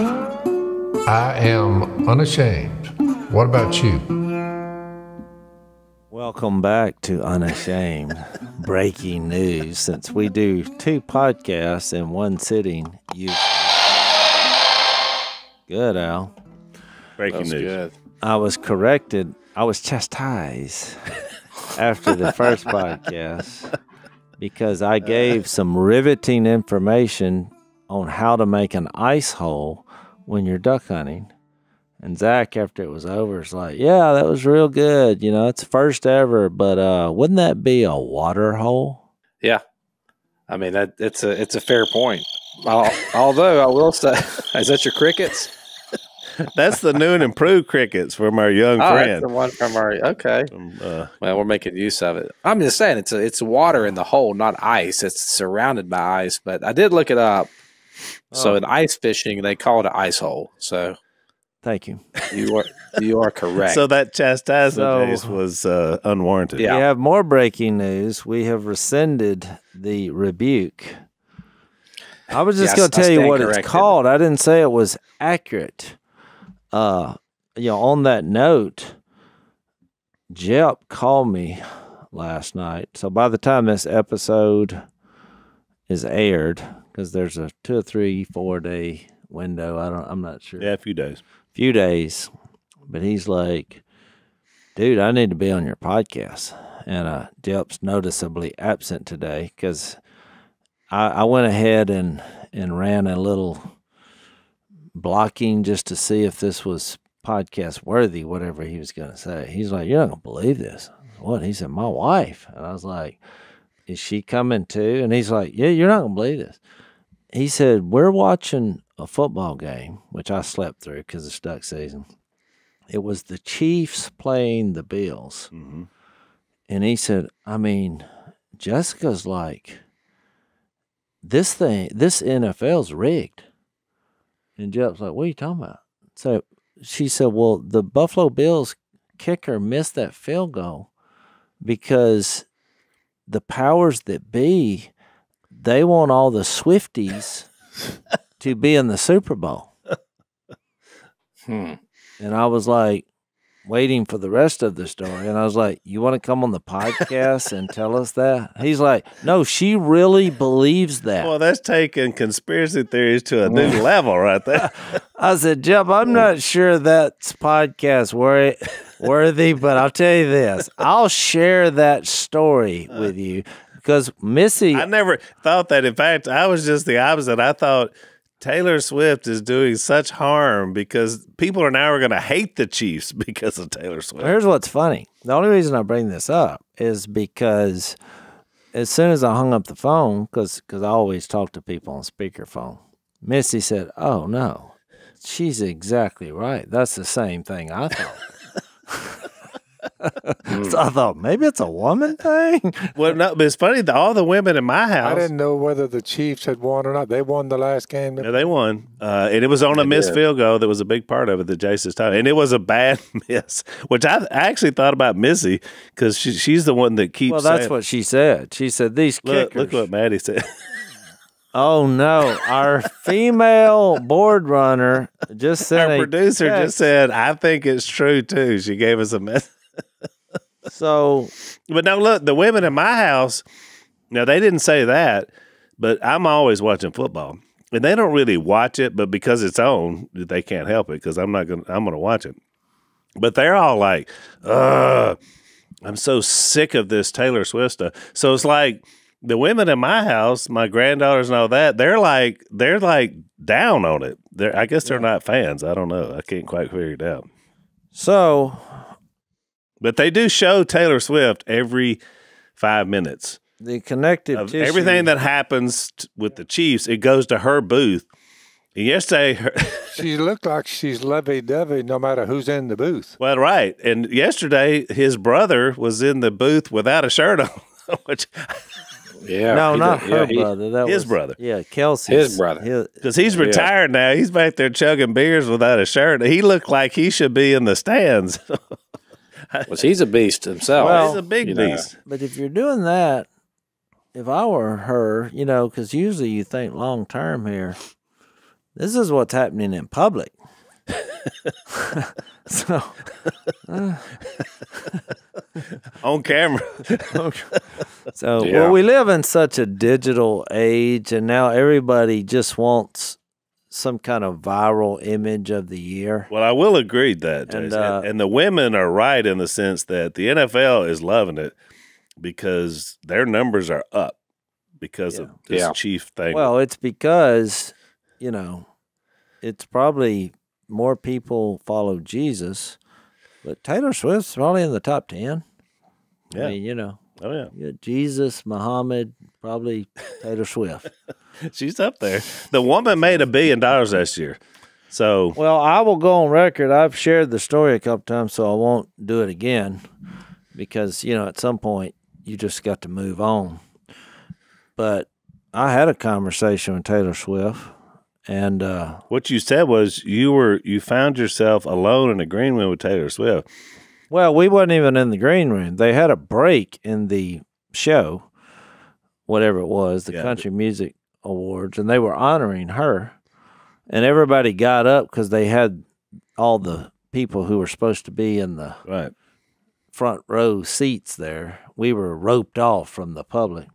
I am unashamed. What about you? Welcome back to Unashamed Breaking News. Since we do two podcasts in one sitting, you. Good, Al. Breaking That's news. good. I was corrected. I was chastised after the first podcast because I gave some riveting information on how to make an ice hole when you're duck hunting. And Zach, after it was over, is like, "Yeah, that was real good. You know, it's first ever, but uh, wouldn't that be a water hole?" Yeah, I mean that it's a it's a fair point. Although I will say, is that your crickets? That's the new and improved crickets from our young Oh, that's friend. the one from our okay. From, uh, Well, we're making use of it. I'm just saying it's a, it's water in the hole, not ice. It's surrounded by ice. But I did look it up. So Oh. in ice fishing, they call it an ice hole. So Thank you. you are you are correct. so that chastisement So- was uh, unwarranted. Yeah. We have more breaking news. We have rescinded the rebuke. I was just Yes, going to tell you what corrected. it's called. I didn't say it was accurate. Uh, you know, on that note, Jep called me last night. So by the time this episode is aired, because there's a two or three, four day window. I don't. I'm not sure Yeah, a few days. A few days, but he's like, dude, I need to be on your podcast. And uh, Jep's noticeably absent today because I, I went ahead and, and ran a little blocking just to see if this was podcast worthy, whatever he was going to say. He's like, You're not going to believe this. What? He said, My wife. And I was like, Is she coming too? And he's like, Yeah, you're not going to believe this. He said, We're watching a football game, which I slept through because it's duck season. It was the Chiefs playing the Bills. hmm And he said, I mean, Jessica's like, this thing, this NFL's rigged. And Jep's like, what are you talking about? So she said, well, the Buffalo Bills kicker missed that field goal because the powers that be, they want all the Swifties to be in the Super Bowl. Hmm. And I was like, waiting for the rest of the story. And I was like, You want to come on the podcast and tell us that? He's like, No, she really believes that. Well, that's taking conspiracy theories to a new mm. level right there. I said, Jep, I'm not mm. sure that's podcast wor- worthy, but I'll tell you this I'll share that story uh. with you because Missy. I never thought that. In fact, I was just the opposite. I thought Taylor Swift is doing such harm because people are now going to hate the Chiefs because of Taylor Swift. Here's what's funny. The only reason I bring this up is because as soon as I hung up the phone, because I always talk to people on speakerphone, Missy said, "Oh no, she's exactly right. That's the same thing I thought." so I thought maybe it's a woman thing. Well, no, but it's funny that all the women in my house. I didn't know whether the Chiefs had won or not. They won the last game. yeah, they won, uh, and it was on a missed did. field goal that was a big part of it The Jason's time, and it was a bad miss, which I, I actually thought about Missy because she, she's the one that keeps. well, that's saying- what she said. She said these Look, kickers. look what Maddie said. oh no, our female board runner just said. Our producer text. just said, "I think it's true too." She gave us a message. So. But now look, the women in my house, now they didn't say that, but I'm always watching football. And they don't really watch it, but because it's on, they can't help it because I'm not gonna I'm gonna watch it. But they're all like, ugh, I'm so sick of this Taylor Swift stuff. So it's like the women in my house, my granddaughters and all that, they're like they're like down on it. They're I guess they're not fans. I don't know. I can't quite figure it out. So But they do show Taylor Swift every five minutes. the connective of tissue. everything that happens t- with the Chiefs, it goes to her booth. And yesterday, her, She looked like she's lovey-dovey no matter who's in the booth. well, right, and yesterday his brother was in the booth without a shirt on, which Yeah. no, he not did- her yeah, he- brother. That his was, brother. Yeah, Kelce. His brother. because he's retired now, he's back there chugging beers without a shirt. He looked like he should be in the stands. Was he's a beast himself? Well, he's a big you know. beast. But if you're doing that, if I were her, you know, because usually you think long term here, This is what's happening in public. so uh, On camera. So, Yeah. well, we live in such a digital age, and now everybody just wants some kind of viral image of the year. Well, I will agree that, And, uh, and, and the women are right in the sense that the NFL is loving it because their numbers are up because of this Yeah. chief thing. Well, it's because, you know, it's probably more people follow Jesus, but Taylor Swift's probably in the top 10. Yeah. I mean, you know, oh yeah, you Jesus, Muhammad, probably Taylor Swift. she's up there. The woman made a billion dollars last year. So Well, I will go on record. I've shared the story a couple times, so I won't do it again because, you know, at some point you just got to move on. But I had a conversation with Taylor Swift, and uh, what you said was you were you found yourself alone in a green room with Taylor Swift. well, we wasn't even in the green room. They had a break in the show, whatever it was, the Yeah. Country Music Awards, and they were honoring her. And everybody got up because they had all the people who were supposed to be in the Right. front row seats there. We were roped off from the public.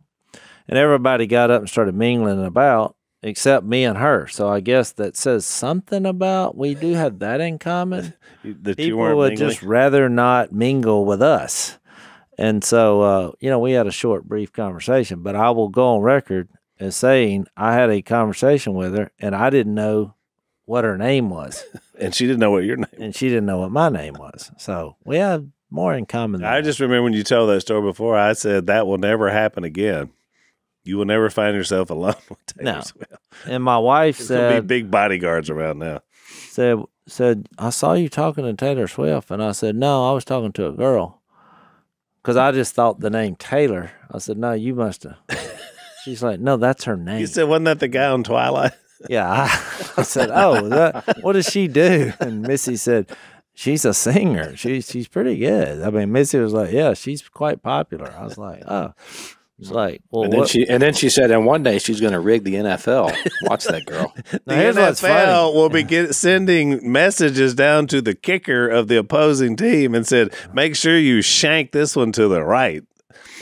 And everybody got up and started mingling about except me and her. So I guess that says something about we do have that in common. That you People weren't would mingling? just rather not mingle with us. And so, uh, you know, we had a short, brief conversation, but I will go on record as saying I had a conversation with her and I didn't know what her name was. and she didn't know what your name. and she didn't know what my name was. So we have more in common. Than I that. just remember when you told that story before. I said that will never happen again. You will never find yourself alone with Taylor No. Swift. and my wife There's gonna be said, big bodyguards around now. said said I saw you talking to Taylor Swift, and I said no, I was talking to a girl because I just thought the name Taylor. I said no, you must have. She's like, no, that's her name. You said, wasn't that the guy on Twilight? yeah, I, I said, oh, that, what does she do? And Missy said. She's a singer. She's she's pretty good. I mean, Missy was like, "Yeah, she's quite popular." I was like, "Oh," it's like, well, And then what, she and then she said, and one day she's going to rig the NFL. Watch that girl. The Now, here's what's funny. NFL will be get, sending messages down to the kicker of the opposing team and said, make sure you shank this one to the right.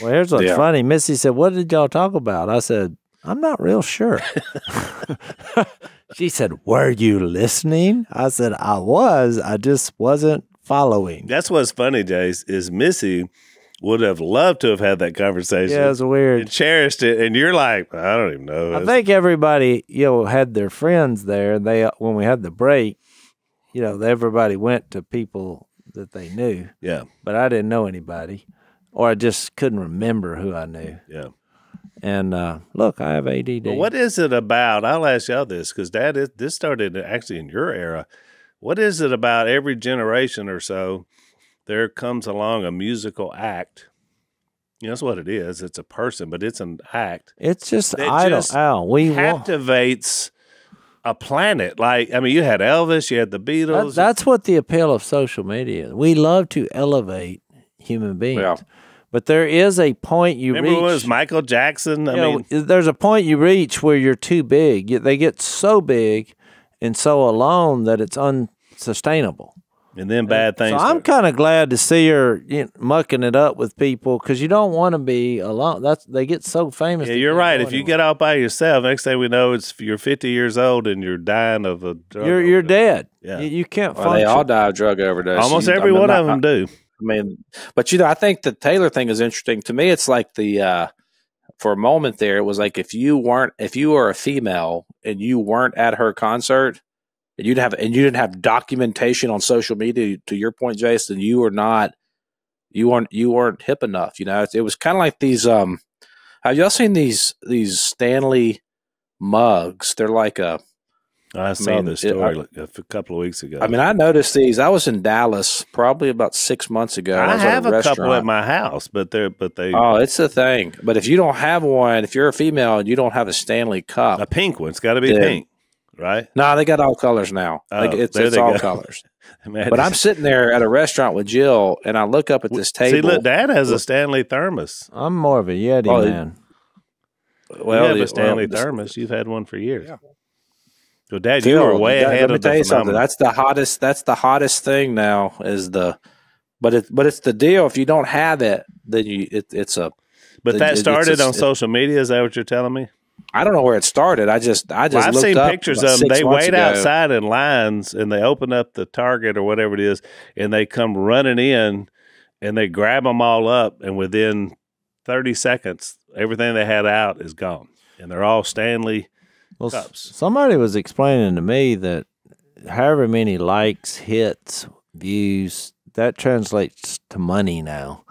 Well, here's what's Yeah. funny. Missy said, What did y'all talk about? I said, I'm not real sure. she said, Were you listening? I said, I was. I just wasn't following. That's what's funny, Jase, is Missy would have loved to have had that conversation Yeah, it's and weird. cherished it. And you're like, I don't even know. I think everybody, you know, had their friends there. They when we had the break, you know, everybody went to people that they knew, yeah, but I didn't know anybody, or I just couldn't remember who I knew. yeah. And uh, look, I have ADD. But what is it about? I'll ask y'all this because Dad, it, this started actually in your era. What is it about every generation or so? There comes along a musical act. You know, that's what it is. It's a person, but it's an act. It's just idle. just Al, we. Captivates a planet. Like, I mean, you had Elvis, you had the That, Beatles. that's what the appeal of social media is. We love to elevate human beings. Yeah. But there is a point you Remember reach. was Michael Jackson? I you know, mean, there's a point you reach where you're too big. They get so big and so alone that it's unsustainable. And then bad things. So I'm kind of glad to see her you know, mucking it up with people because you don't want to be alone. That's they get so famous. yeah, you're right. go If you get out by yourself, next thing we know, it's you're 50 years old and you're dying of a drug. you're you're dead. Yeah. You, you can't Well, function. they all die of drug overdose. Almost You- I every mean, one not- of them do. I mean, but you know, I think the Taylor thing is interesting. To me, it's like the uh, for a moment there, it was like if you weren't, if you were a female and you weren't at her concert, and you'd have, and you didn't have documentation on social media. To your point, Jason, you were not, you weren't, you weren't hip enough. You know, it, it was kind of like these. Um, have y'all seen these these Stanley mugs? They're like a I saw mean, this story I- like a couple of weeks ago. I mean, I noticed these. I was in Dallas probably about six months ago. I was at have a couple at my house, but they're but they Oh, it's a thing. But if you don't have one, if you're a female and you don't have a Stanley Cup, a pink one. It's got to be Yeah. pink, right? no, they got all colors now. Oh, like it's it's all go. colors. Man, But I'm sitting there at a restaurant with Jill, and I look up at this table. see. Look, Dad has a Stanley thermos. I'm more of a Yeti Oh, man. Well, well, you have the- a Stanley well, thermos. You've had one for years. Yeah. So, Dad, you Phil, were way that- ahead let me of the tell you something. That's the hottest. That's the hottest thing now. Is the, but it but it's the deal. If you don't have it, then you it, it's a. But it- that started a- on social media. Is that what you're telling me? I don't know where it started. I just I just Well, I've looked seen up pictures of them. They wait ago. outside in lines and they open up the Target or whatever it is, and they come running in and they grab them all up, and within 30 seconds, everything they had out is gone, and they're all Stanley. Well, cups. somebody was explaining to me that however many likes, hits, views, that translates to money now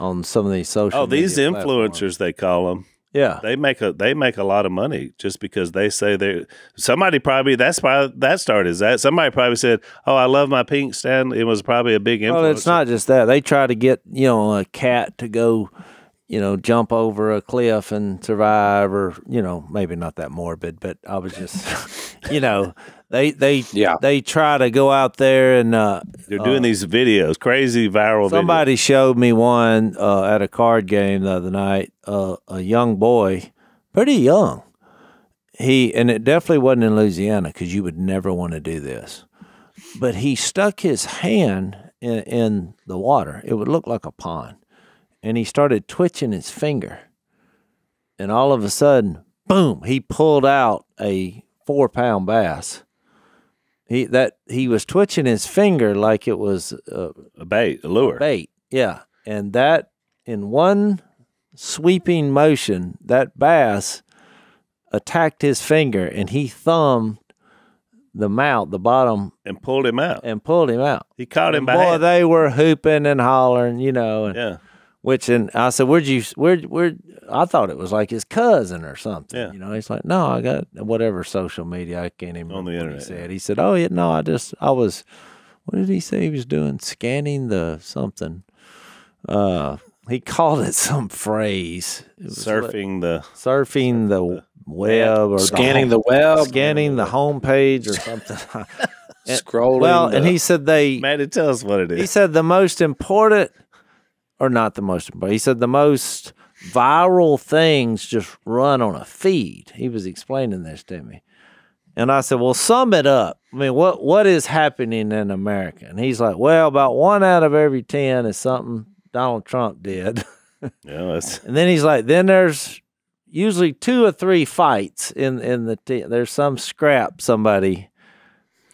on some of these social. Oh, these media platforms. influencers they call them. Yeah, They make a they make a lot of money just because they say they. Somebody probably that's why that started. Is that somebody probably said, "Oh, I love my pink Stanley." It was probably a big influencer. Well, it's not just that. They try to get, you know, a cat to go, you know, jump over a cliff and survive or, you know, maybe not that morbid, but I was just you know, they they Yeah. they try to go out there and uh They're doing these videos, crazy viral. videos. somebody showed me one uh at a card game the other night, uh, a young boy, pretty young. He and it definitely wasn't in Louisiana cuz you would never want to do this. But he stuck his hand in, in the water. It would look like a pond. And he started twitching his finger. And all of a sudden, boom, he pulled out a 4-pound bass. He that he was twitching his finger like it was uh, a bait, a lure. bait. Yeah. And that in one sweeping motion, that bass attacked his finger and he thumbed the mouth, the bottom, and pulled him out. and pulled him out. He caught him And boy, hand. they were hooping and hollering, you know, and yeah, which and I said, Where'd you where where I thought it was like his cousin or something. Yeah. You know, he's like, No, I got whatever social media, I can't even On the internet, He said. He said, Oh yeah, no, I just I was what did he say he was doing? Scanning the something. Uh he called it some phrase. It was what- surfing the. surfing the web or scanning the, the web, home, scanning the homepage or something. And- scrolling. well, and he said they Maddie, tell us what it is. he said the most important, or not the most important, he said the most viral things just run on a feed. He was explaining this to me. And I said, Well, sum it up. I mean, what what is happening in America? And he's like, Well, about one out of every ten is something Donald Trump did. Yeah, And then he's like, then there's usually two or three fights in in the te- there's some scrap somebody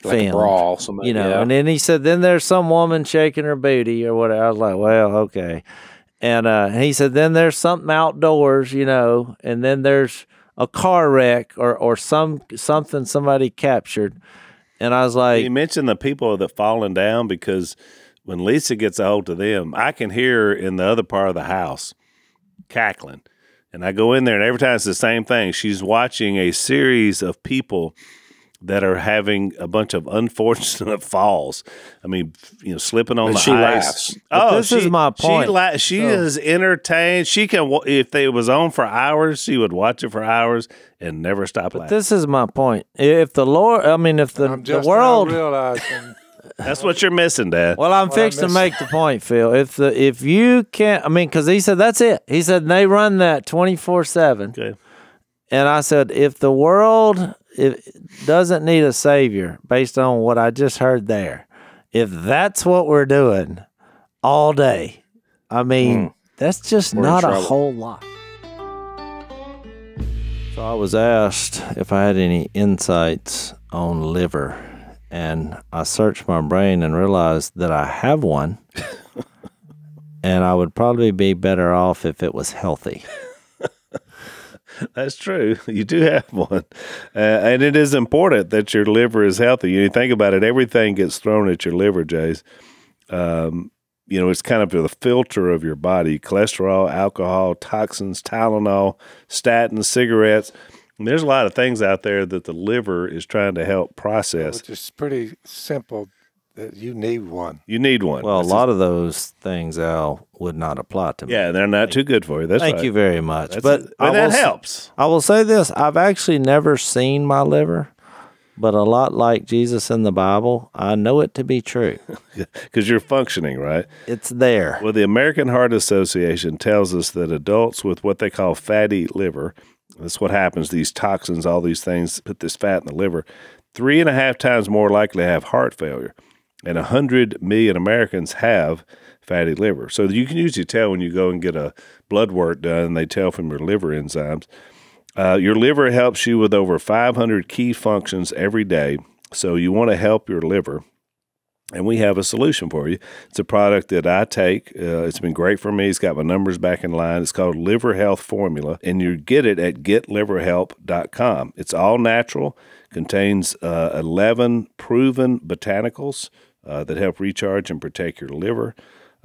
like a filmed brawl, somebody, you know. yeah. And then he said, then there's some woman shaking her booty or whatever. I was like, well, okay. And uh, he said, then there's something outdoors, you know, and then there's a car wreck or or some something somebody captured. And I was like, he mentioned the people that fallen down because when Lisa gets a hold of them, I can hear in the other part of the house cackling. And I go in there, and every time it's the same thing. She's watching a series of people that are having a bunch of unfortunate falls. I mean, you know, slipping on And the she ice. laughs. But Oh, this she, is my point. She, la- she So- is entertained. She can, if it was on for hours, she would watch it for hours and never stop but laughing. this is my point. If the Lord, I mean, if the, I'm the world realizing That's what you're missing, Dad. Well, I'm What I fixing to make the point, Phil. If the if you can't, I mean, because he said that's it. He said they run that twenty four seven, Okay. and I said if the world if, doesn't need a savior based on what I just heard there, if that's what we're doing all day, I mean, hmm. that's just We're not a whole lot. So I was asked if I had any insights on liver, and I searched my brain and realized that I have one, and I would probably be better off if it was healthy. That's true. You do have one. Uh, and it is important that your liver is healthy. You think about it, everything gets thrown at your liver, Jase. Um, you know, it's kind of the filter of your body cholesterol, alcohol, toxins, Tylenol, statins, cigarettes. And there's a lot of things out there that the liver is trying to help process. which is pretty simple you need one. You need one. Well, a That's lot of those things, Al, would not apply to me. Yeah, they're not too good for you. That's Thank right. you very much. That's but it. I that will helps. I will say this: I've actually never seen my liver, but a lot like Jesus in the Bible, I know it to be true. Because you're functioning, right? It's there. Well, the American Heart Association tells us that adults with what they call fatty liver, That's what happens. These toxins, all these things, put this fat in the liver. Three and a half times more likely to have heart failure. And 100 million Americans have fatty liver. So you can usually tell when you go and get a blood work done, they tell from your liver enzymes. Uh, your liver helps you with over 500 key functions every day. So you want to help your liver. And we have a solution for you. It's a product that I take. Uh, it's been great for me. It's got my numbers back in line. It's called Liver Health Formula, and you get it at getliverhelp.com. It's all natural, contains uh, 11 proven botanicals uh, that help recharge and protect your liver.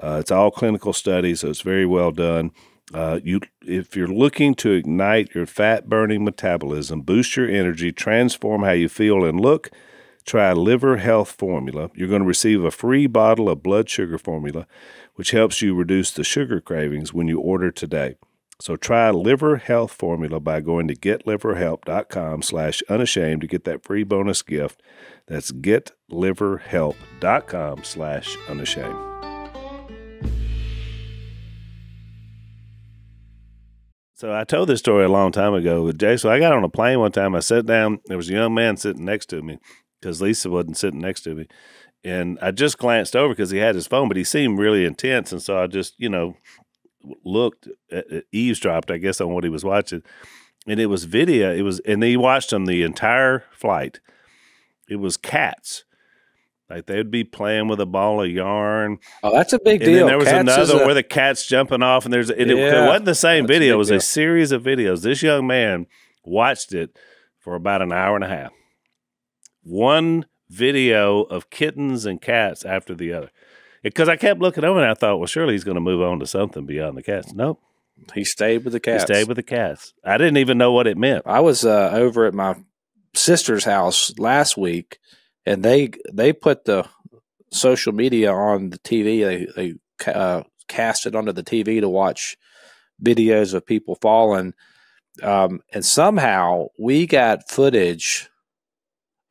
Uh, it's all clinical studies, so it's very well done. Uh, you, if you're looking to ignite your fat burning metabolism, boost your energy, transform how you feel and look, try Liver Health Formula. You're going to receive a free bottle of blood sugar formula, which helps you reduce the sugar cravings when you order today. So try Liver Health Formula by going to getliverhelp.com slash unashamed to get that free bonus gift. That's getliverhelp.com slash unashamed. So I told this story a long time ago with Jay. So I got on a plane one time. I sat down. There was a young man sitting next to me because Lisa wasn't sitting next to me. And I just glanced over because he had his phone, but he seemed really intense. And so I just, you know, looked, at, at eavesdropped, I guess, on what he was watching. And it was video. It was, and he watched them the entire flight. It was cats. Like they'd be playing with a ball of yarn. Oh, that's a big And deal. there was Cats another a- where the cat's jumping off, and there's it, it wasn't the same that's video. It was deal. a series of videos. This young man watched it for about an hour and a half. One video of kittens and cats after the other. Because I kept looking over and I thought, well, surely he's going to move on to something beyond the cats. Nope, he stayed with the cats. he stayed with the cats. I didn't even know what it meant. I was uh, over at my sister's house last week, and they they put the social media on the TV. They they uh, cast it onto the TV to watch videos of people falling, um, and somehow we got footage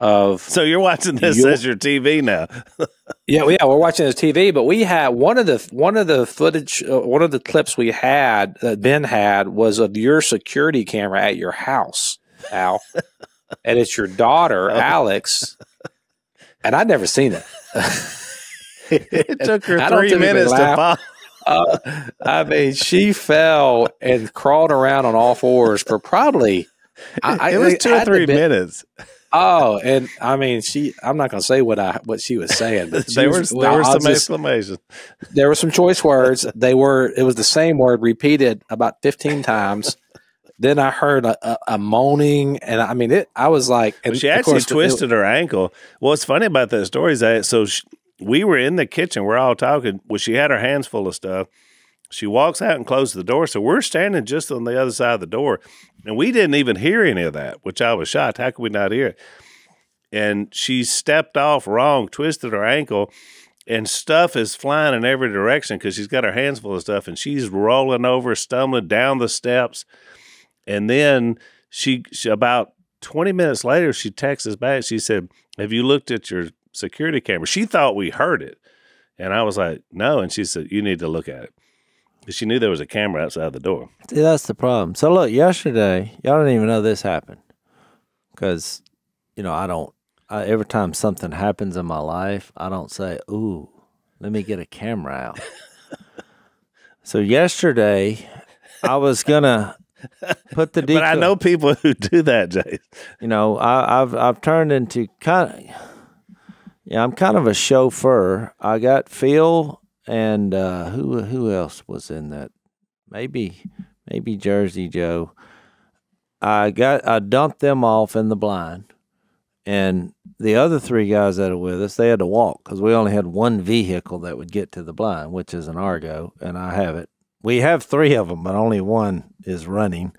of So you're watching this You're- as your TV now. yeah, yeah, we're watching this TV, but we had one of the one of the footage, uh, one of the clips we had that Ben had was of your security camera at your house, Al, and it's your daughter, Oh. Alex, and I'd never seen it. it took her three minutes to fall. Uh, I mean, she fell and crawled around on all fours for probably. I, I, it was it two or had to three minutes. Oh, and I mean, she. I'm not going to say what I what she was saying. But she There was- were well, there were I'll some exclamations. there were some choice words. They were it was the same word repeated about 15 times. Then I heard a, a, a moaning, and I mean it. I was like, and She actually course, it- twisted her ankle. Well, what's funny about that story is that so she, we were in the kitchen, we're all talking. Well, she had her hands full of stuff. She walks out and closes the door, so we're standing just on the other side of the door, and we didn't even hear any of that, which I was shocked. How could we not hear it? And she stepped off wrong, twisted her ankle, and stuff is flying in every direction because she's got her hands full of stuff, and she's rolling over, stumbling down the steps, and then she, she about 20 minutes later, she texts us back. She said, Have you looked at your security camera? She thought we heard it. And I was like, No. And she said, You need to look at it. she knew there was a camera outside the door. See, that's the problem. So look, yesterday, y'all didn't even know this happened because, you know, I don't. I, every time something happens in my life, I don't say, "Ooh, let me get a camera out." so yesterday, I was gonna put the decoy. But I know people who do that, Jay. you know, I, I've I've turned into kind of, yeah, I'm kind of a chauffeur. I got Phil and uh, who who else was in that? Maybe maybe Jersey Joe. I got I dumped them off in the blind, and the other three guys that are with us they had to walk because we only had one vehicle that would get to the blind, which is an Argo, and I have it. We have three of them, but only one is running.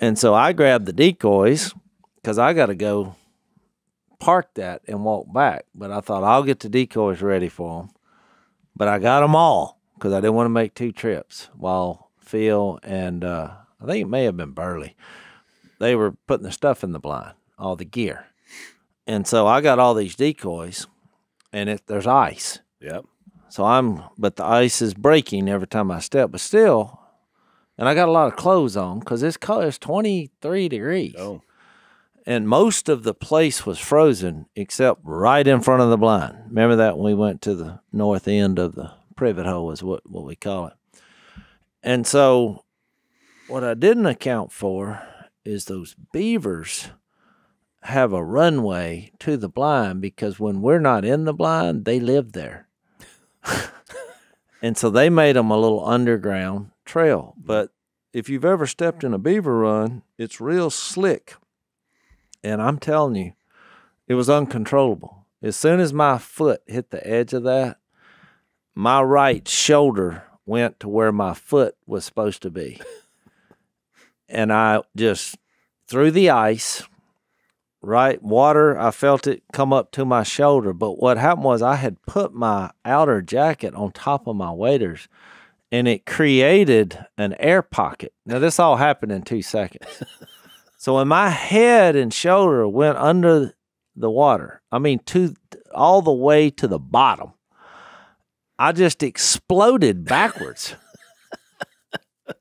And so I grabbed the decoys because I got to go park that and walk back. But I thought I'll get the decoys ready for them. But I got them all because I didn't want to make two trips while Phil and uh, I think it may have been Burley. They were putting the stuff in the blind, all the gear. And so I got all these decoys and it, there's ice. Yep. So I'm, but the ice is breaking every time I step. But still, and I got a lot of clothes on because it's cold. It's twenty three degrees, Oh, and most of the place was frozen except right in front of the blind. Remember that when we went to the north end of the privet hole is what what we call it. And so, what I didn't account for is those beavers have a runway to the blind because when we're not in the blind, they live there. and so they made them a little underground trail. But if you've ever stepped in a beaver run, it's real slick. And I'm telling you, it was uncontrollable. As soon as my foot hit the edge of that, my right shoulder went to where my foot was supposed to be. and I just through the ice, right? Water, I felt it come up to my shoulder. But what happened was I had put my outer jacket on top of my waders and it created an air pocket. Now, this all happened in two seconds. so when my head and shoulder went under the water, I mean, to all the way to the bottom, I just exploded backwards.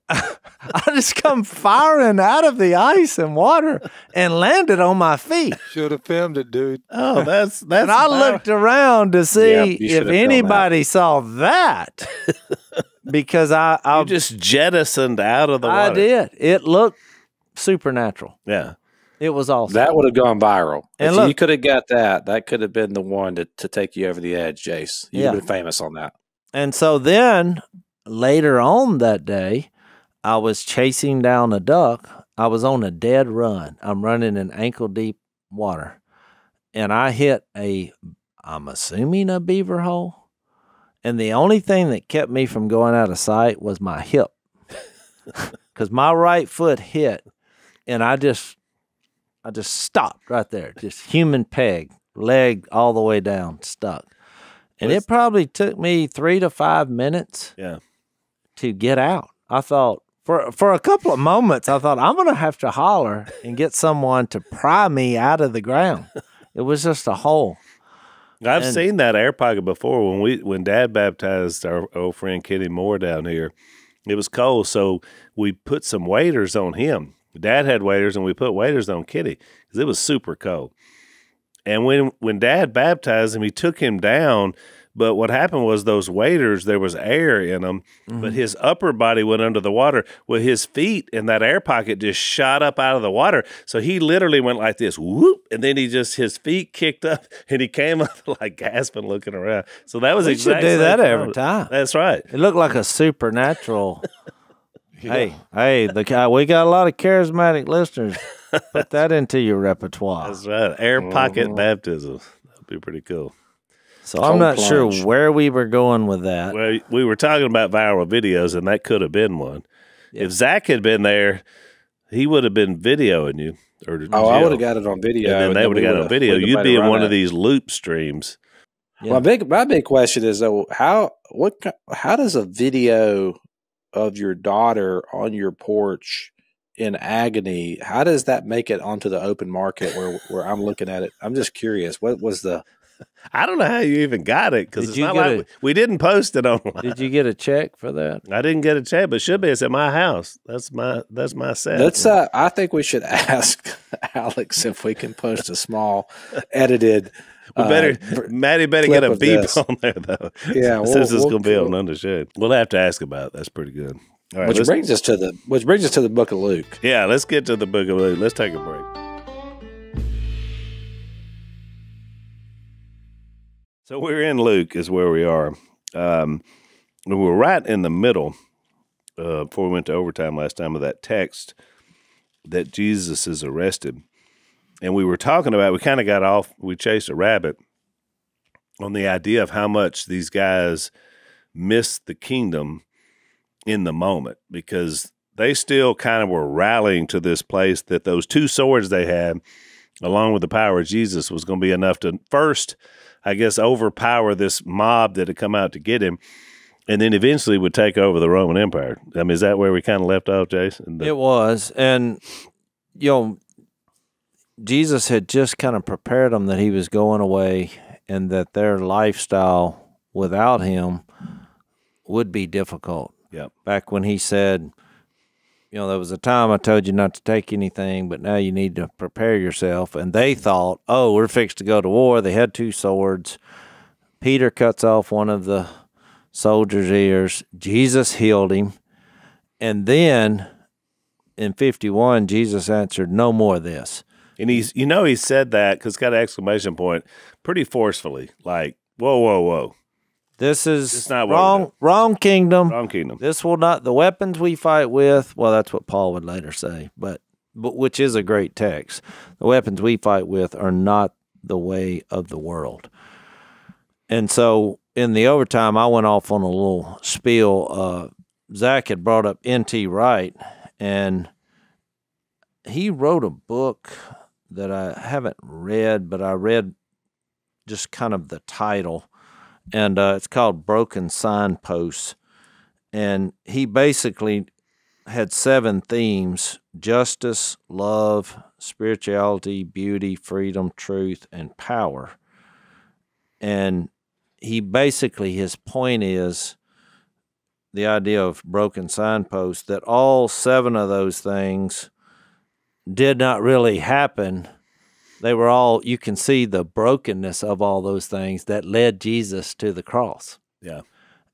I just come firing out of the ice and water and landed on my feet. Should have filmed it, dude. oh, that's that's. And I looked around to see Yeah, if anybody saw that because I I, You just jettisoned out of the water. I did. It looked supernatural. Yeah. It was awesome. That would have gone viral. And if look- you could have got that, that could have been the one to, to take you over the edge, Jase. You'd Yeah. have been famous on that. And so then later on that day, I was chasing down a duck. I was on a dead run. I'm running in ankle deep water. And I hit a, I'm assuming a beaver hole. And the only thing that kept me from going out of sight was my hip. Because my right foot hit and I just, I just stopped right there. Just human peg, leg all the way down, stuck. And Was- it probably took me three to five minutes Yeah. to get out. I thought for for a couple of moments, I thought I'm gonna have to holler and get someone to pry me out of the ground. It was just a hole. I've And- seen that air pocket before when we when Dad baptized our old friend Kenny Moore down here. It was cold, so we put some waders on him. Dad had waders, and we put waders on Kitty because it was super cold. And when when Dad baptized him, he took him down. But what happened was those waders, there was air in them, but mm-hmm. his upper body went under the water. Well, his feet in that air pocket just shot up out of the water. So he literally went like this, whoop, and then he just his feet kicked up and he came up like gasping, looking around. So that was We should do that every time. That's right. It looked like a supernatural. Hey, hey, the guy we got a lot of charismatic listeners. Put that into your repertoire. That's right. Air pocket mm-hmm. baptism. That'd be pretty cool. So I'm not plunge. sure where we were going with that. Well, we were talking about viral videos, and that could have been one. If Zach had been there, he would have been videoing you. Or Oh, I would have got it on video. And then they would have got it on video. You'd be in one it. of these loop streams. Yeah. My big my big question is though how what how does a video of your daughter on your porch in agony how does that make it onto the open market where where I'm looking at it? I'm just curious. What was the I don't know how you even got it because it's not like a- we, we didn't post it online. Did you get a check for that? I didn't get a check, but it should be. It's at my house. That's my that's my set. Let's uh I think we should ask Alex if we can post a small edited we uh, better ver- Maddie better get a beep this. on there though. Yeah, we'll- since it's we'll- gonna be on we'll- undershed. We'll have to ask about. It. That's pretty good. All right, which brings us to the which brings us to the book of Luke. yeah, let's get to the book of Luke. Let's take a break. So we're in Luke, is where we are. Um, and we're right in the middle uh, before we went to overtime last time of that text that Jesus is arrested. And we were talking about, we kind of got off, we chased a rabbit on the idea of how much these guys missed the kingdom in the moment because they still kind of were rallying to this place that those two swords they had, along with the power of Jesus, was going to be enough to first, I guess, overpower this mob that had come out to get him, and then eventually would take over the Roman Empire. I mean, is that where we kind of left off, Jason? The- It was, and you know, Jesus had just kind of prepared them that he was going away, and that their lifestyle without him would be difficult. Yep. Back when he said, you know, there was a time I told you not to take anything, but now you need to prepare yourself. And they thought, oh, we're fixed to go to war. They had two swords. Peter cuts off one of the soldier's ears. Jesus healed him. And then in 51, Jesus answered, no more of this. And he's, you know, he said that because got an exclamation point pretty forcefully, like, whoa, whoa, whoa, This is It's not wrong, wrong kingdom. wrong kingdom. This will not the weapons we fight with. Well, that's what Paul would later say, but but which is a great text. The weapons we fight with are not the way of the world. And so in the overtime, I went off on a little spiel. Uh, Zach had brought up N.T. Wright, and he wrote a book that I haven't read, but I read just kind of the title, and uh, it's called Broken Signposts and he basically had seven themes justice, love, spirituality, beauty, freedom, truth, and power. And he basically, his point is the idea of broken signposts that all seven of those things did not really happen. They were all, you can see the brokenness of all those things that led Jesus to the cross. Yeah.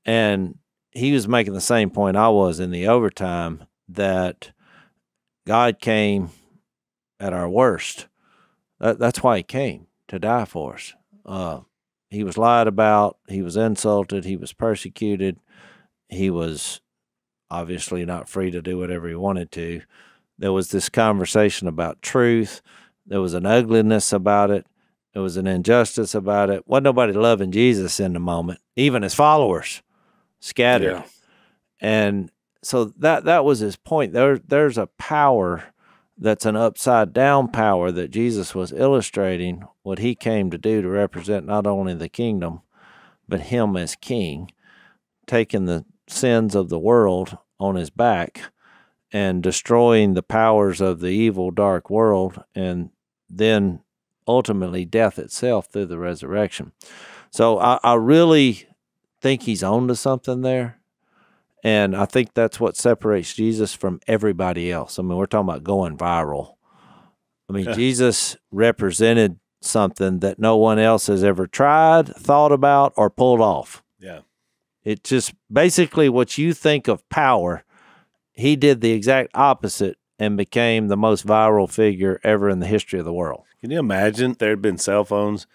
And he was making the same point I was in the overtime that God came at our worst. That, that's why he came to die for us. Uh, he was lied about. He was insulted. He was persecuted. He was obviously not free to do whatever he wanted to. There was this conversation about truth. There was an ugliness about it. There was an injustice about it. Wasn't nobody loving Jesus in the moment, even his followers scattered. Yeah. And so that that was his point. There there's a power that's an upside down power that Jesus was illustrating what he came to do to represent not only the kingdom, but him as king, taking the sins of the world on his back and destroying the powers of the evil dark world and then ultimately death itself through the resurrection. So I, I really think he's on to something there. And I think that's what separates Jesus from everybody else. I mean, we're talking about going viral. I mean, Yeah. Jesus represented something that no one else has ever tried, thought about, or pulled off. Yeah. It just basically what you think of power, he did the exact opposite and became the most viral figure ever in the history of the world. Can you imagine if there had been cell phones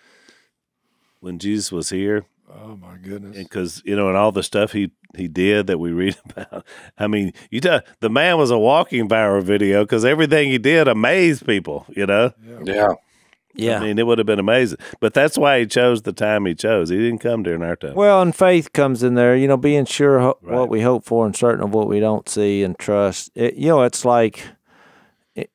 when Jesus was here? Oh my goodness. because you know, and all the stuff he he did that we read about. I mean, you tell the man was a walking viral video because everything he did amazed people. You know, Yeah. Yeah. I mean, it would have been amazing. But that's why he chose the time he chose. He didn't come during our time. Well, and faith comes in there, you know, being sure ho- Right. what we hope for and certain of what we don't see and trust. It, you know, it's like it,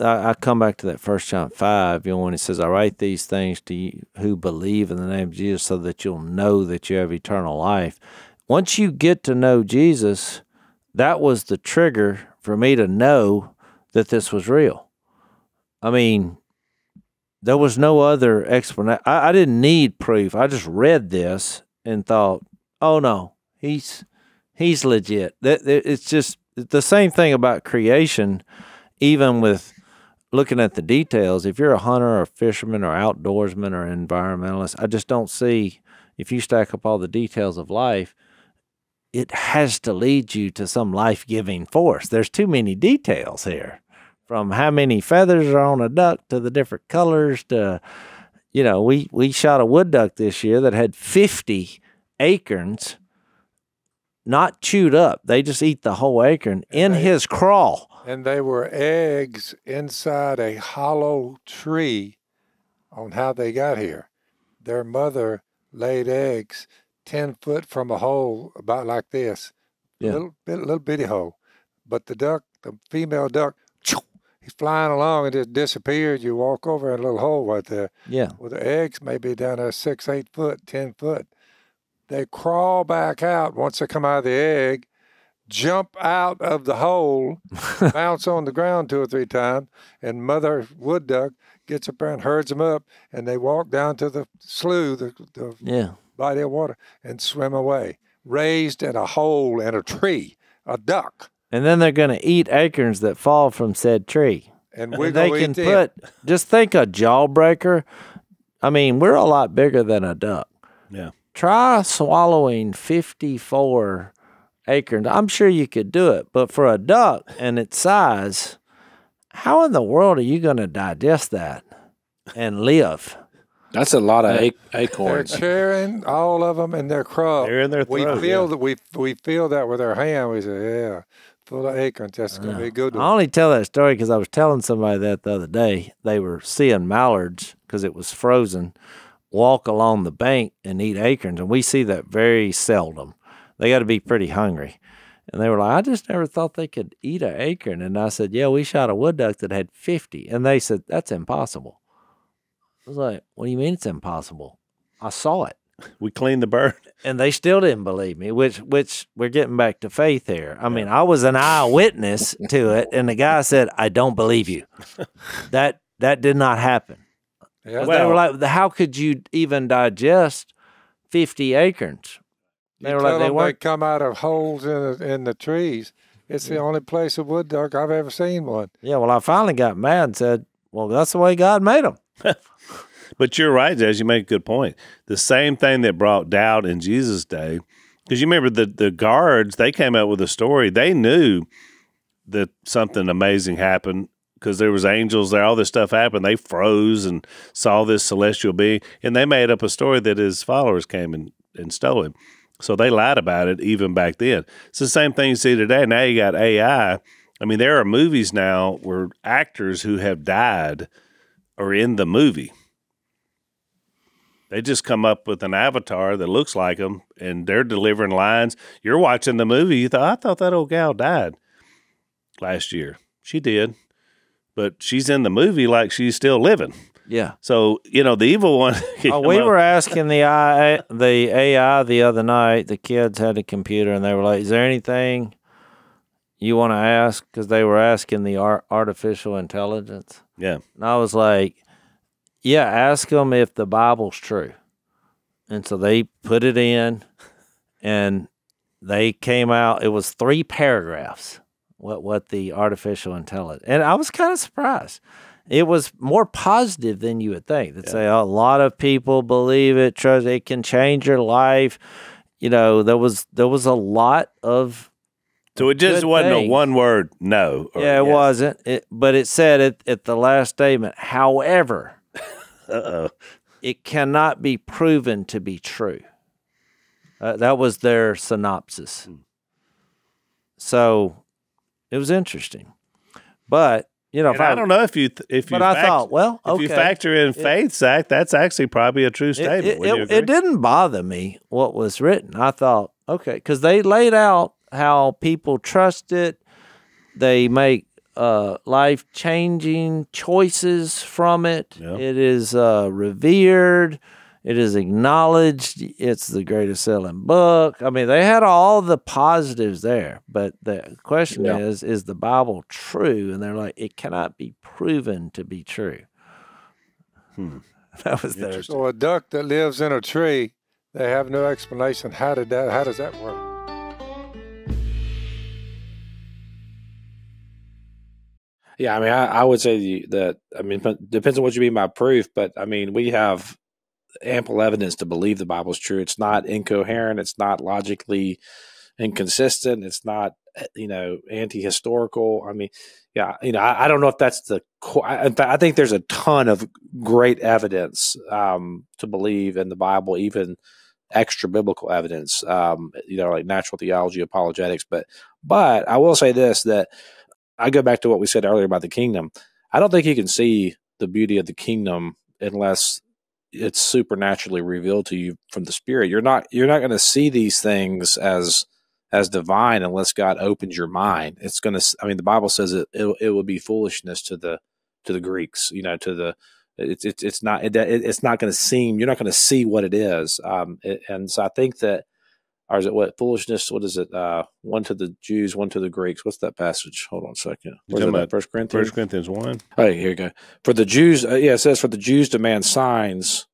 I, I come back to that first John 5, you know, when it says, I write these things to you who believe in the name of Jesus so that you'll know that you have eternal life. Once you get to know Jesus, that was the trigger for me to know that this was real. I mean, there was no other explanation. I, I didn't need proof. I just read this and thought, "Oh no, he's he's legit." That that- it's just the same thing about creation. Even with looking at the details, if you're a hunter or a fisherman or outdoorsman or environmentalist, I just don't see if you stack up all the details of life. It has to lead you to some life giving force. There's too many details here from how many feathers are on a duck to the different colors to you know we we shot a wood duck this year that had 50 acorns not chewed up they just eat the whole acorn in they- his crawl And they were eggs inside a hollow tree on how they got here. Their mother laid eggs 10 foot from a hole about like this. Yeah. Little, bit, little bitty hole. But the duck, the female duck, he's flying along and just disappeared. You walk over in a little hole right there. yeah Well, the eggs may be down there six, eight foot, 10 foot. They crawl back out once they come out of the egg, jump out of the hole, bounce on the ground two or three times, and mother wood duck gets up there and herds them up, and they walk down to the slough, the, the yeah body of water, and swim away. Raised in a hole in a tree, a duck. And then they're going to eat acorns that fall from said tree. And we they can eat them. put just think a jawbreaker. I mean, we're a lot bigger than a duck. Yeah. Try swallowing 54 acorns. I'm sure you could do it, but for a duck and its size, how in the world are you going to digest that and live? That's a lot of ac- They're acorns. cheering, all of them in their crop. They're in their throat. we feel yeah. that we we feel that with our hand. We say, yeah, of acorns. That's gonna be a good. I only tell that story because I was telling somebody that the other day. They were seeing mallards because it was frozen walk along the bank and eat acorns, and we see that very seldom. They got to be pretty hungry. And they were like, I just never thought they could eat an acorn. And I said, Yeah, we shot a wood duck that had 50. And they said, That's impossible. I was like, What do you mean it's impossible? I saw it We cleaned the bird. and they still didn't believe me which which we're getting back to faith here. I mean i was an eyewitness to it and the guy said i don't believe you. That that did not happen. Yeah, 'Cause they were like how could you even digest 50 acorns? You they were like they them they weren't come out of holes in the, in the trees. It's the only place a wood duck I've ever seen one. yeah well i finally got mad and said well that's the way god made them But you're right, Jez. You make a good point. The same thing that brought doubt in Jesus' day, because you remember the the guards, they came up with a story. They knew that something amazing happened because there was angels there. All this stuff happened. They froze and saw this celestial being, and they made up a story that his followers came and, and stole him. So they lied about it even back then. It's the same thing you see today. Now you got AI. I mean, there are movies now where actors who have died are in the movie. They just come up with an avatar that looks like them, and they're delivering lines. You're watching the movie. You thought, I thought that old gal died last year. She did, but she's in the movie like she's still living. yeah So you know, the evil one. Oh, we were asking the AI, the AI the other night. The kids had a computer, and they were like, "Is there anything you want to ask?" Because they were asking the ar- artificial intelligence. Yeah. And I was like, yeah, ask them if the Bible's true. And so they put it in and they came out. It was three paragraphs, what, what the artificial intelligence. And I was kind of surprised. It was more positive than you would think. That say a lot of people believe it, trust it can change your life. You know, there was there was a lot of So it just wasn't a one word no. yeah, it yes. wasn't. It, but it said it at the last statement. However, Uh-oh. it cannot be proven to be true. Uh, that was their synopsis. So it was interesting, but you know, if And I don't know if you th- if you But I thought, well, if you factor in faith, Zach, that's actually probably a true statement. it, Wouldn't it, it didn't bother me what was written. I thought, okay, because they laid out how people trust it. They make uh, life changing choices from it. Yeah. It is uh, revered. It is acknowledged. It's the greatest selling book. I mean, they had all the positives there, but the question Yeah. is: Is the Bible true? And they're like, it cannot be proven to be true. Hmm. That was their. So a duck that lives in a tree, they have no explanation. How did that? How does that work? Yeah, I mean, I, I would say that. I mean, depends on what you mean by proof. But I mean, we have ample evidence to believe the Bible's true. It's not incoherent. It's not logically inconsistent. It's not eh, you know anti-historical. I mean, yeah, you know, I, I don't know if that's the. I, I think there's a ton of great evidence um, to believe in the Bible, even extra biblical evidence. Um, you know, like natural theology, apologetics. But but I will say this that I go back to what we said earlier about the kingdom. I don't think you can see the beauty of the kingdom unless it's supernaturally revealed to you from the spirit. You're not you're not going to see these things as as divine unless God opens your mind. It's going to I mean the Bible says it it, it will be foolishness to the to the Greeks, you know, to the it's it's it's not it, it's not going to seem you're not going to see what it is. Um it, and so I think that or is it what foolishness? What is it? Uh, one to the Jews, one to the Greeks. What's that passage? Hold on a second. Where's talking it? First Corinthians. First Corinthians one. Oh, here you go. For the Jews, uh, yeah, it says, for the Jews demand signs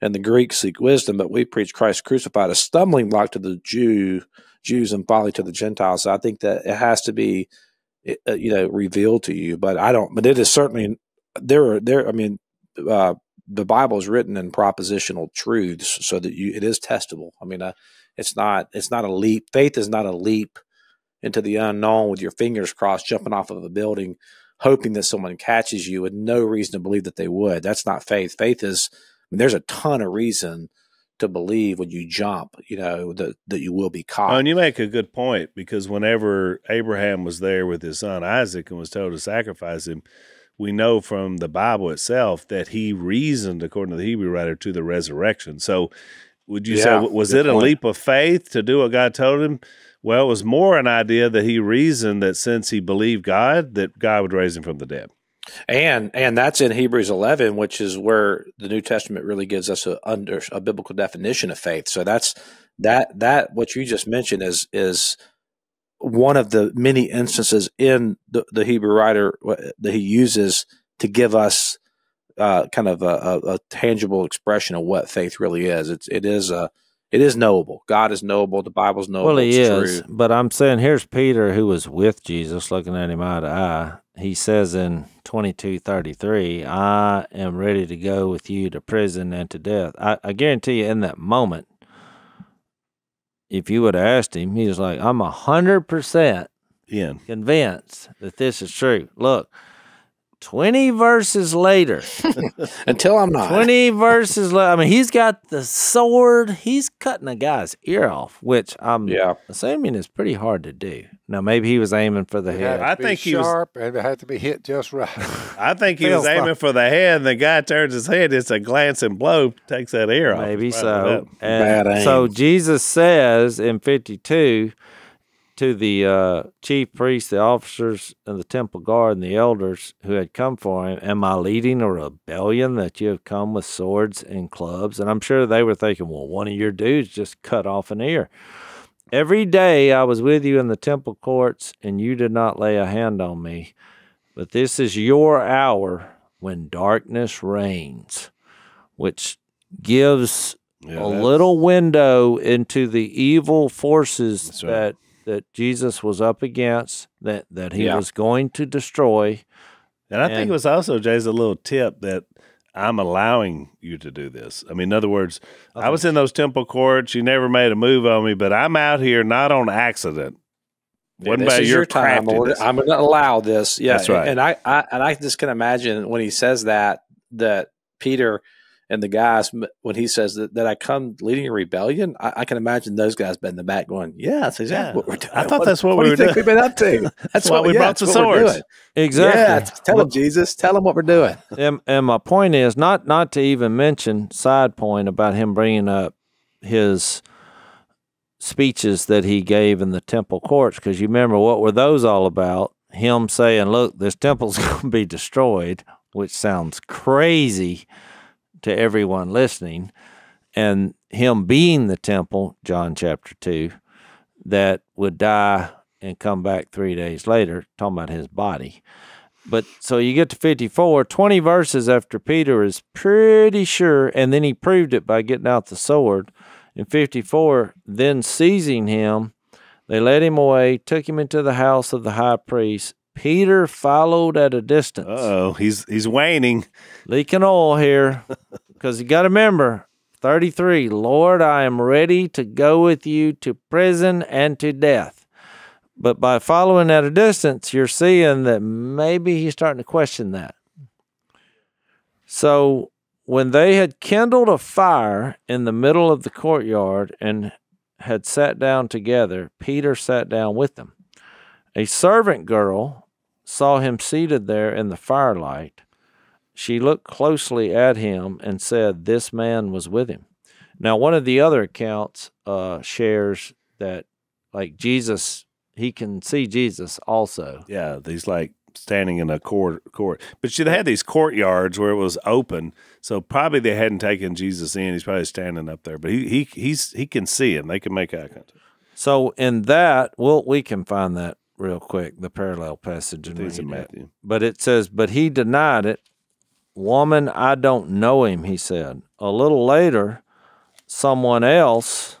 and the Greeks seek wisdom, but we preach Christ crucified, a stumbling block to the Jew, Jews and folly to the Gentiles. So I think that it has to be, uh, you know, revealed to you. But I don't. But it is certainly there. Are there. I mean, uh, the Bible is written in propositional truths, so that you it is testable. I mean, uh, it's not. It's not a leap. Faith is not a leap into the unknown with your fingers crossed, jumping off of a building, hoping that someone catches you, with no reason to believe that they would. That's not faith. Faith is. I mean, there's a ton of reason to believe when you jump, you know, that, that you will be caught. Oh, and you make a good point because whenever Abraham was there with his son Isaac and was told to sacrifice him, we know from the Bible itself that he reasoned, according to the Hebrew writer, to the resurrection. So, would you Yeah, say was it a point. leap of faith to do what God told him? Well, it was more an idea that he reasoned that since he believed God, that God would raise him from the dead. and and that's in Hebrews 11, which is where the New Testament really gives us a under a biblical definition of faith. So that's that that what you just mentioned is is one of the many instances in the, the Hebrew writer that he uses to give us uh, kind of a, a, a tangible expression of what faith really is. It's it is a it is knowable. God is knowable. The Bible's knowable. Well, he it's is, true. but I'm saying here's Peter who was with Jesus, looking at him eye to eye. He says in twenty two thirty three, "I am ready to go with you to prison and to death." I, I guarantee you, in that moment, if you would have asked him, he was like, "I'm a hundred percent Ian. convinced that this is true." Look, twenty verses later, Until I'm not. 20 verses later, I mean, he's got the sword. He's cutting a guy's ear off, which I'm Yeah. assuming is pretty hard to do. Now, maybe he was aiming for the It head. I think he was- sharp and it had to be hit just right. I think he was aiming fine. for the head, and the guy turns his head. It's a glancing blow, takes that ear off. Maybe so. that. And Bad so. Jesus says in 52 to the uh, chief priests, the officers, and the temple guard, and the elders who had come for him, Am I leading a rebellion that you have come with swords and clubs? And I'm sure they were thinking, Well, one of your dudes just cut off an ear. Every day I was with you in the temple courts, and you did not lay a hand on me. But this is your hour when darkness reigns, which gives Yeah, a little window into the evil forces right. that that Jesus was up against, that that he Yeah. was going to destroy. And I think it was also Jay's a little tip that I'm allowing you to do this. I mean, in other words, I was in those temple courts. You never made a move on me, but I'm out here not on accident. This by is your, your time. I'm going to allow this. Yeah, That's right. And I, I and I just can imagine when he says that that Peter and the guys when he says that, that I come leading a rebellion, I, I can imagine those guys been in the back going, "Yeah, that's exactly Yeah. what we're doing." I thought that's what what we were doing. we've been up to. That's, why what we yeah, brought the what swords. Exactly. Yeah, tell them Jesus. Tell them what we're doing. and, and my point is not not to even mention side point about him bringing up his speeches that he gave in the temple courts because you remember what were those all about him saying look this temple's going to be destroyed which sounds crazy to everyone listening and him being the temple john chapter 2 that would die and come back three days later talking about his body but so you get to 54, 20 verses after Peter is pretty sure, and then he proved it by getting out the sword. In 54, then seizing him, they led him away, took him into the house of the high priest. Peter followed at a distance, Oh, he's he's waning. leaking oil here, because you got to remember 33, Lord, I am ready to go with you to prison and to death. But by following at a distance, you're seeing that maybe he's starting to question that. So when they had kindled a fire in the middle of the courtyard and had sat down together, Peter sat down with them. A servant girl saw him seated there in the firelight. She looked closely at him and said, This man was with him. Now, one of the other accounts uh, shares that, like Jesus, he can see Jesus also. Yeah, he's like standing in a court court. But she they had these courtyards where it was open, so probably they hadn't taken Jesus in. He's probably standing up there, but he he he's he can see him. They can make eye contact. So, in that, well, we can find that real quick, the parallel passage in Matthew. But it says, But he denied it. Woman, I don't know him, he said. A little later, someone else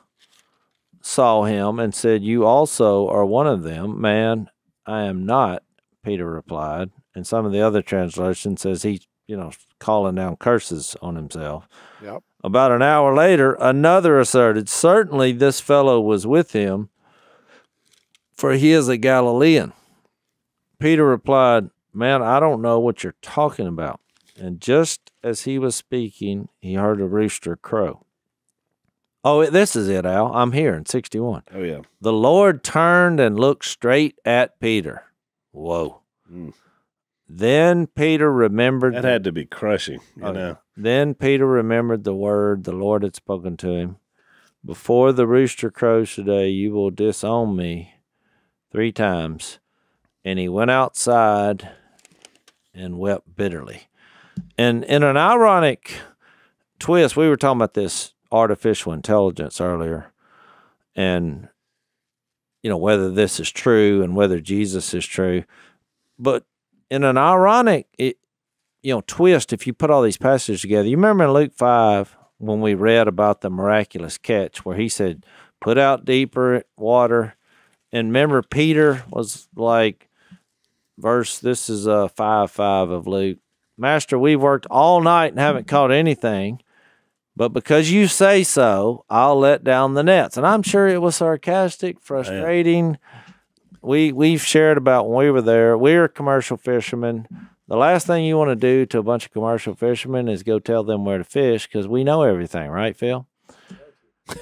saw him and said, You also are one of them. Man, I am not, Peter replied. And some of the other translations says he, you know, calling down curses on himself. Yep. About an hour later, another asserted, Certainly this fellow was with him, for he is a Galilean. Peter replied, Man, I don't know what you're talking about. And just as he was speaking, he heard a rooster crow. Oh, this is it, Al. I'm here in 61. Oh yeah. The Lord turned and looked straight at Peter. Whoa. Mm. Then Peter remembered. That the- had to be crushing. You Oh, know. Then Peter remembered the word the Lord had spoken to him. Before the rooster crows today, you will disown me three times. And he went outside and wept bitterly. And in an ironic twist, we were talking about this artificial intelligence earlier and you know whether this is true and whether Jesus is true. But in an ironic it, you know twist if you put all these passages together you remember in luke 5 when we read about the miraculous catch where he said put out deeper water and remember peter was like verse this is uh 5 5 of luke. Master we've worked all night and haven't caught anything but because you say so i'll let down the nets. And i'm sure it was sarcastic frustrating. We we've shared about when we were there. We're commercial fishermen. The last thing you want to do to a bunch of commercial fishermen is go tell them where to fish because we know everything, right, Phil?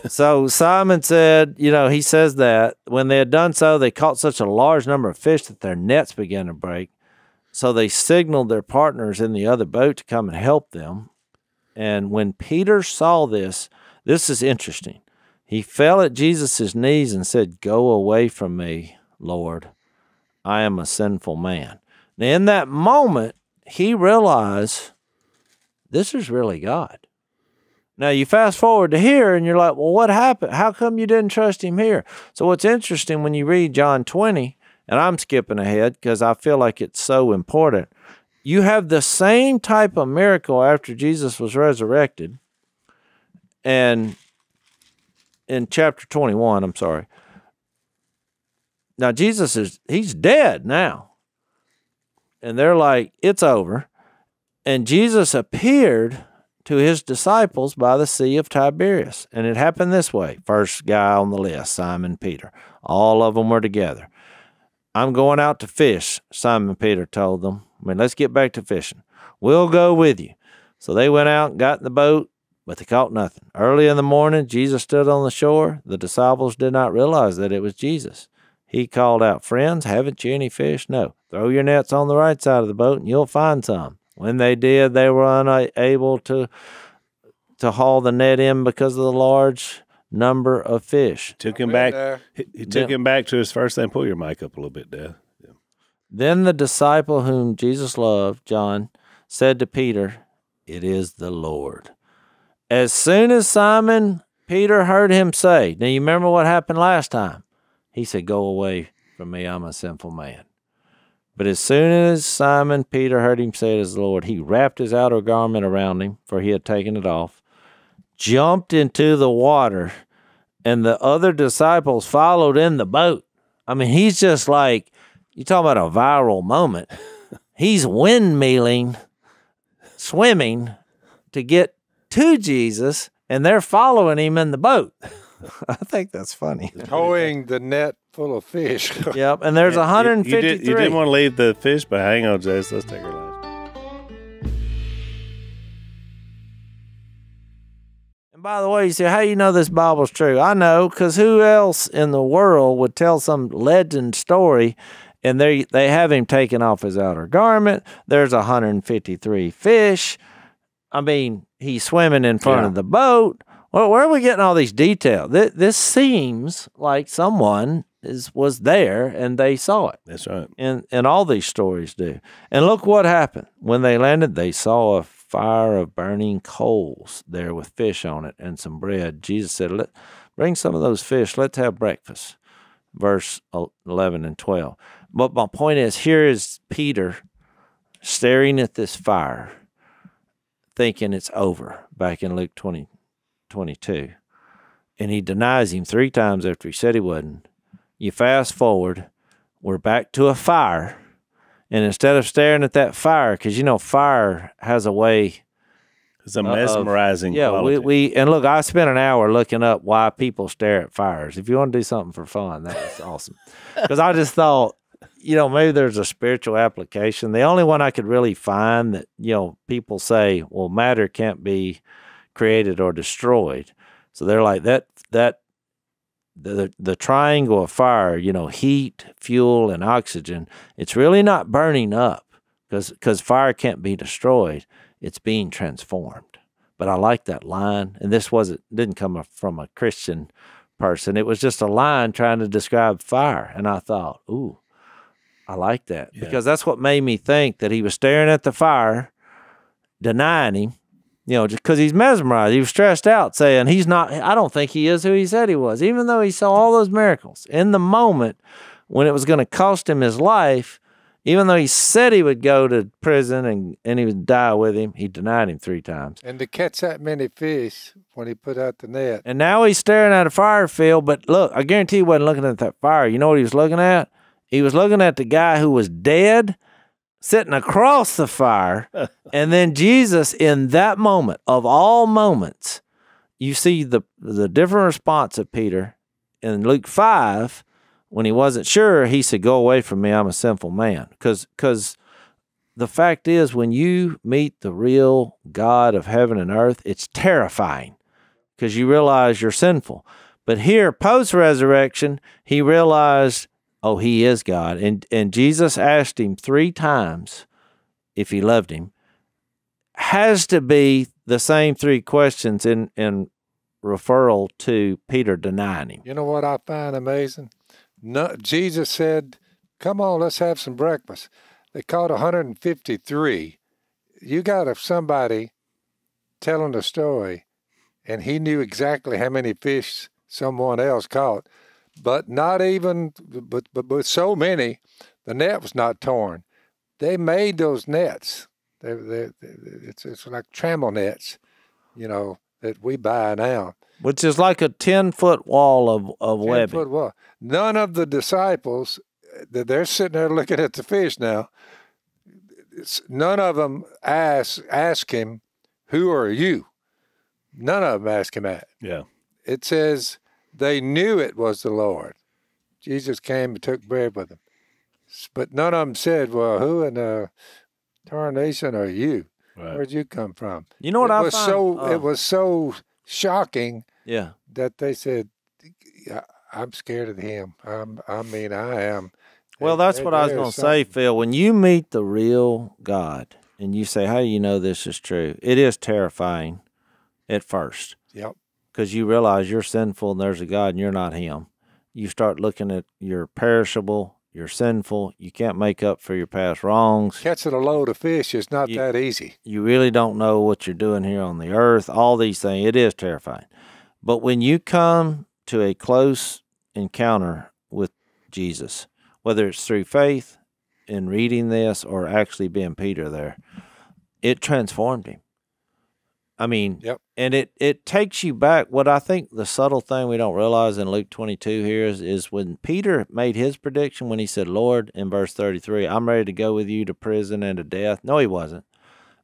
So Simon said, you know, he says that when they had done so, they caught such a large number of fish that their nets began to break. So they signaled their partners in the other boat to come and help them. And when Peter saw this, this is interesting. He fell at Jesus' knees and said, Go away from me, Lord. I am a sinful man. Now, in that moment, he realized this is really God. Now, you fast forward to here and you're like, well, what happened? How come you didn't trust him here? So, what's interesting when you read John 20, and I'm skipping ahead because I feel like it's so important, you have the same type of miracle after Jesus was resurrected. And in chapter 21, I'm sorry. Now, Jesus is, he's dead now and they're like, it's over. And Jesus appeared to his disciples by the Sea of Tiberias. And it happened this way first guy on the list, Simon Peter. All of them were together. I'm going out to fish, Simon Peter told them. I mean, let's get back to fishing. We'll go with you. So they went out and got in the boat, but they caught nothing. Early in the morning, Jesus stood on the shore. The disciples did not realize that it was Jesus. He called out, Friends, haven't you any fish? No. Throw your nets on the right side of the boat and you'll find some. When they did, they were unable to to haul the net in because of the large number of fish. Took him back. there. He, he took Yeah. him back to his first thing. Pull your mic up a little bit, Dad. Then the disciple whom Jesus loved, John, said to Peter, It is the Lord. As soon as Simon Peter heard him say, Now you remember what happened last time? He said, Go away from me, I'm a sinful man. But as soon as Simon Peter heard him say it is the Lord, he wrapped his outer garment around him, for he had taken it off, jumped into the water, and the other disciples followed in the boat. I mean, he's just like, you talk about a viral moment. He's windmilling, swimming to get to Jesus, and they're following him in the boat. I think that's funny. Towing the net full of fish. Yep, and there's Yeah, you- 153. You, did, you didn't want to leave the fish, but hang on, Jase. Let's take our last. And by the way, you say, how you know this Bible's true? I know, because who else in the world would tell some legend story and they they have him taking off his outer garment? There's 153 fish. I mean, he's swimming in front Yeah. of the boat. Well, where are we getting all these details? This, this seems like someone is was there and they saw it That's right. and and all these stories do. And look what happened when they landed. They saw a fire of burning coals there with fish on it and some bread. Jesus said, "Let bring some of those fish. Let's have breakfast." Verse eleven and twelve. But my point is, here is Peter staring at this fire, thinking it's over. Back in Luke 20, 22. and he denies him three times after he said he wasn't. You fast forward, we're back to a fire. And instead of staring at that fire, because you know, fire has a way It's a of- mesmerizing yeah, quality. we, we and look, I spent an hour looking up why people stare at fires. If you want to do something for fun, that's awesome. Because I just thought, you know, maybe there's a spiritual application. The only one I could really find that you know people say, well, matter can't be created or destroyed. So they're like that that the the triangle of fire, you know, heat, fuel, and oxygen. It's really not burning up because because fire can't be destroyed. It's being transformed. But I like that line, and this wasn't didn't come from a Christian person. It was just a line trying to describe fire, and I thought, ooh, I like that Yeah. because that's what made me think that he was staring at the fire, denying him. You know, just because he's mesmerized, he was stressed out, saying he's not. I don't think he is who he said he was, even though he saw all those miracles in the moment when it was going to cost him his life. Even though he said he would go to prison and, and he would die with him, he denied him three times. And to catch that many fish when he put out the net, And now he's staring at a fire field. But look, I guarantee he wasn't looking at that fire. You know what he was looking at? He was looking at the guy who was dead sitting across the fire. and then Jesus, in that moment, of all moments, you see the, the different response of Peter in Luke 5 when he wasn't sure, he said, Go away from me, I'm a sinful man. Because the fact is, when you meet the real God of heaven and earth, it's terrifying because you realize you're sinful. But here, post resurrection, he realized, oh, he is God. And, and Jesus asked him three times if he loved him. Has to be the same three questions in, in referral to Peter denying him. you know what I find amazing? No, Jesus said, "Come on, let's have some breakfast." They caught 153. You got a, somebody telling the story, and he knew exactly how many fish someone else caught, but not even, but but with so many, the net was not torn. They made those nets. They, they, it's it's like trammel nets, you know, that we buy now. Which is like a 10 foot wall of, of 10 webbing. foot wall. None of the disciples, uh, that they're sitting there looking at the fish now. it's- None of them ask ask him, "Who are you?" None of them ask him that. yeah. It says they knew it was the Lord. Jesus came and took bread with them, but none of them said, "Well, who in the tarnation are you? Right. Where'd you come from?" You know what it I was find? so uh, it was so shocking yeah. that they said, "Yeah, "I'm scared of him." I'm, I mean, I am. Well, that's there- what I was going to say. Phil. When you meet the real God and you say, How do you know this is true? It is terrifying at first Yep. Because you realize you're sinful and there's a God and you're not Him. You start looking at you're perishable, you're sinful, you can't make up for your past wrongs. Catching a load of fish is not You- that easy. You really don't know what you're doing here on the earth, all these things. It is terrifying. But when you come to a close encounter with Jesus, whether it's through faith in reading this or actually being Peter there, it transformed him. I mean, Yep. and it it takes you back. What I think the subtle thing we don't realize in Luke 22 here is is when Peter made his prediction when he said, "Lord," in verse 33, "I'm ready to go with you to prison and to death." No, he wasn't.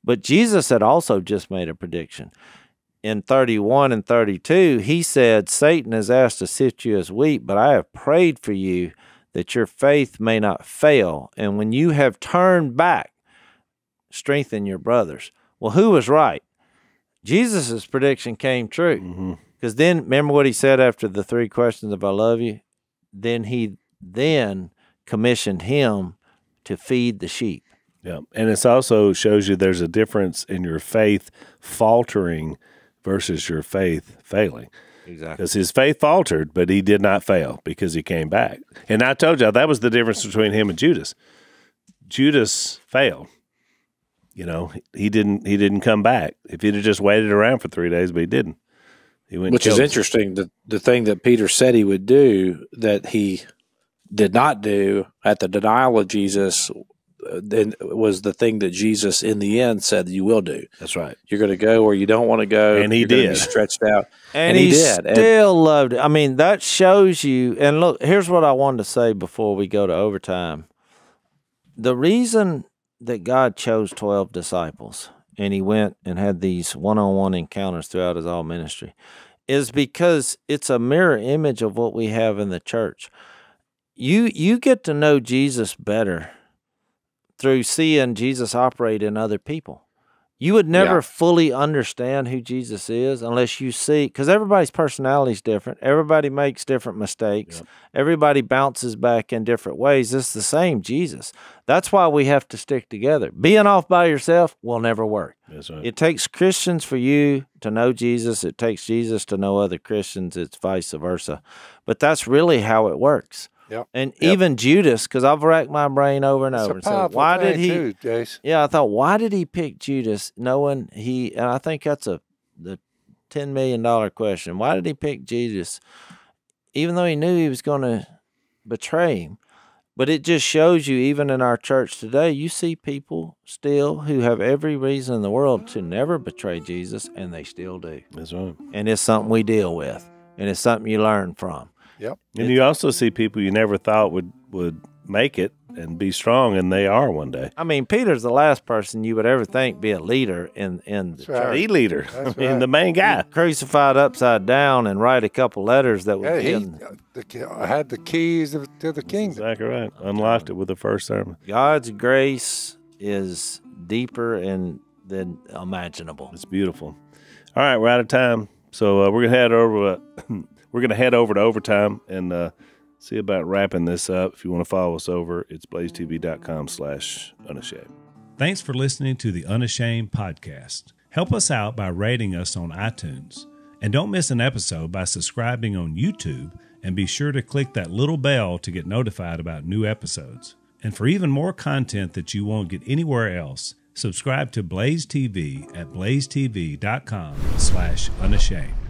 But Jesus had also just made a prediction. In 31 and 32, he said, Satan has asked to sift you as wheat, but I have prayed for you that your faith may not fail. And when you have turned back, strengthen your brothers. Well, who was right? Jesus' prediction came true. Mm-hmm. Because then, remember what he said after the three questions of I love you? Then he then commissioned him to feed the sheep. Yeah. And it's also shows you there's a difference in your faith faltering versus your faith failing. Exactly. Because his faith faltered, but he did not fail because he came back. And I told you that was the difference between him and Judas. Judas failed. You know, he didn't he didn't come back. If he'd have just waited around for three days, but he didn't. He went Which is killed- interesting. The the thing that Peter said he would do that he did not do at the denial of Jesus uh, then was the thing that Jesus in the end said you will do. That's right. You're going to go where you don't want to go, And he You're gonna be did. stretched out, and, he, he, did. And- still loved it. I mean, that shows you. And look, here's what I wanted to say before we go to overtime. The reason that God chose twelve disciples and He went and had these one-on-one encounters throughout His all ministry is because it's a mirror image of what we have in the church. You you get to know Jesus better through seeing Jesus operate in other people. You would never Yeah. fully understand who Jesus is unless you see, because everybody's personality is different. Everybody makes different mistakes. Everybody bounces back in different ways. It's the same Jesus. That's why we have to stick together. Being off by yourself will never work. Right. It takes Christians for you to know Jesus. It takes Jesus to know other Christians. It's vice versa. But that's really how it works. Yep. And even Judas, because I've racked my brain over and over and why did he? too, Jase? Yeah, I thought, why did he pick Judas, knowing he? And I think that's a the ten million dollar question. Why did he pick Judas, even though he knew he was going to betray him? But it just shows you, even in our church today, you see people still who have every reason in the world to never betray Jesus, and they still do. That's right. And it's something we deal with, and it's something you learn from. Yep. And you also see people you never thought would would make it and be strong, and they are one day. I mean, Peter's the last person you would ever think be a leader in in the That's right. The leader, That's I mean, right. the main guy. crucified upside down and write a couple letters that would Yeah, he in uh, the, had the keys of- to the kingdom. Exactly right. Unlocked it with the first sermon. God's grace is deeper and than imaginable. It's beautiful. All right, we're out of time, so uh, we're gonna head over. Uh, we're gonna head over to overtime and uh, see about wrapping this up. If you want to follow us over, it's blazetv.com/slash unashamed. Thanks for listening to the Unashamed podcast. Help us out by rating us on iTunes. And don't miss an episode by subscribing on YouTube and be sure to click that little bell to get notified about new episodes. And for even more content that you won't get anywhere else, subscribe to Blaze TV at blazetv.com slash unashamed.